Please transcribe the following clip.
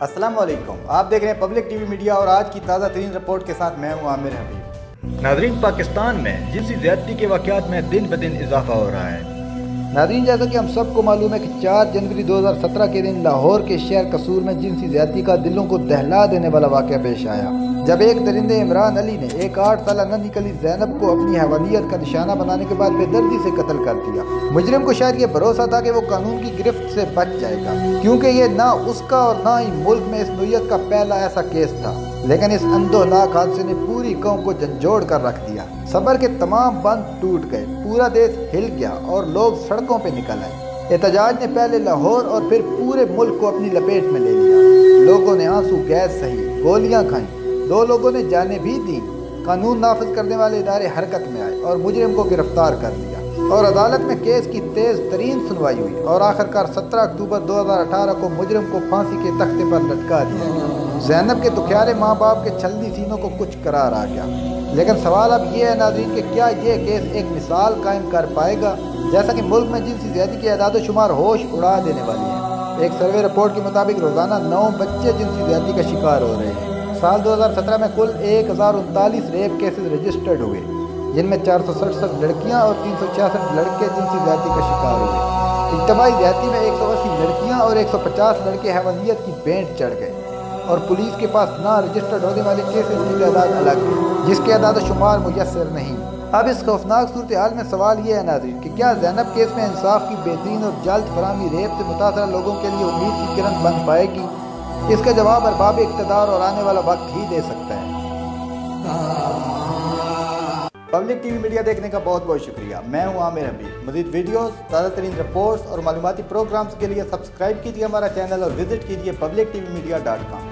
السلام علیکم۔ آپ دیکھ رہے ہیں پبلک ٹی وی میڈیا اور آج کی تازہ ترین رپورٹ کے ساتھ میں ہوں عامر حبیب۔ ناظرین پاکستان میں جنسی زیادتی کے واقعات میں دن بدن اضافہ ہو رہا ہے۔ ناظرین جیسا کہ ہم سب کو معلوم ہے کہ چار جنوری دو ہزار سترہ کے دن لاہور کے شہر قصور میں جنسی زیادتی کا دلوں کو دہلا دینے والا واقعہ پیش آیا۔ جب ایک درندے عمران علی نے ایک آٹھ سالہ ننھی کلی زینب کو اپنی حیوانیت کا نشانہ بنانے کے بعد بے دردی سے قتل کر دیا۔ مجرم کو شاید یہ بھروسہ تھا کہ وہ قانون کی گرفت سے بچ جائے گا، کیونکہ یہ نہ اس کا اور نہ ہی ملک میں اس نوعیت کا پہلا ایسا کیس تھا۔ لیکن اس اندوناک حادثے نے پوری قوم کو جھنجھوڑ کر رکھ دیا۔ صبر کے تمام بند ٹوٹ گئے، پورا دیش ہل گیا اور لوگ سڑکوں پہ نکل آئے۔ احتجاج نے پہلے لاہور اور پھر پورے ملک کو اپنی لپیٹ میں لے لیا۔ لوگوں نے آنسو، گیس سہی، گولیاں کھائیں۔ دو لوگوں نے جانیں بھی دیں۔ قانون نافذ کرنے والے ادارے حرکت میں آئے اور مجرم کو گرفتار کر لیا۔ اور عدالت میں کیس کی تیز ترین سنوائی ہوئی اور آخرکار سترہ اکتوبر دو ہزار اٹھارہ کو مجرم کو پھانسی کے تختے پر لٹکا دیا۔ گیا زینب کے دکھیارے ماں باپ کے چھلدی سینوں کو کچھ قرار آ گیا۔ لیکن سوال اب یہ ہے ناظرین کہ کیا یہ کیس ایک مثال قائم کر پائے گا؟ جیسا کہ ملک میں جنسی زیادتی کی اعداد و شمار ہوش اڑا دینے والی ہے۔ ایک سروے رپورٹ کے مطابق روزانہ نو بچے جنسی زیادتی کا شکار ہو رہے ہیں۔ سال دو ہزار سترہ میں کل ایک ہزار انتالیس ریپ کیسز رجسٹرڈ ہوئے، جن میں چار سو سڑسٹھ لڑکیاں اور تین سو چھیاسٹھ لڑکے جنسی زیادتی کا شکار ہوئے۔ اجتماعی زیادتی میں ایک سو اسی لڑکیاں اور ایک سو پچاس لڑکے حیوانیت کی بینٹ چڑھ گئے اور پولیس کے پاس نہ رجسٹرڈ ہونے والے کیسز کی تعداد الگ جس کے اعداد و شمار میسر نہیں۔ اب اس خوفناک صورتحال میں سوال یہ ہے ناظرین کہ کیا زینب کیس میں انصاف کی بہترین اور جلد فراہمی ریپ سے متاثرہ لوگوں کے لیے امید کی کرن بن پائے گی؟ اس کا جواب ارباب اقتدار اور آنے والا وقت ہی دے سکتا ہے۔ پبلک ٹی وی میڈیا دیکھنے کا بہت بہت شکریہ۔ میں ہوں عامر حبیب۔ مزید ویڈیوز، تازہ ترین رپورٹس اور معلوماتی پروگرامز کے لیے سبسکرائب کیجیے ہمارا چینل اور وزٹ کیجیے public T V media dot com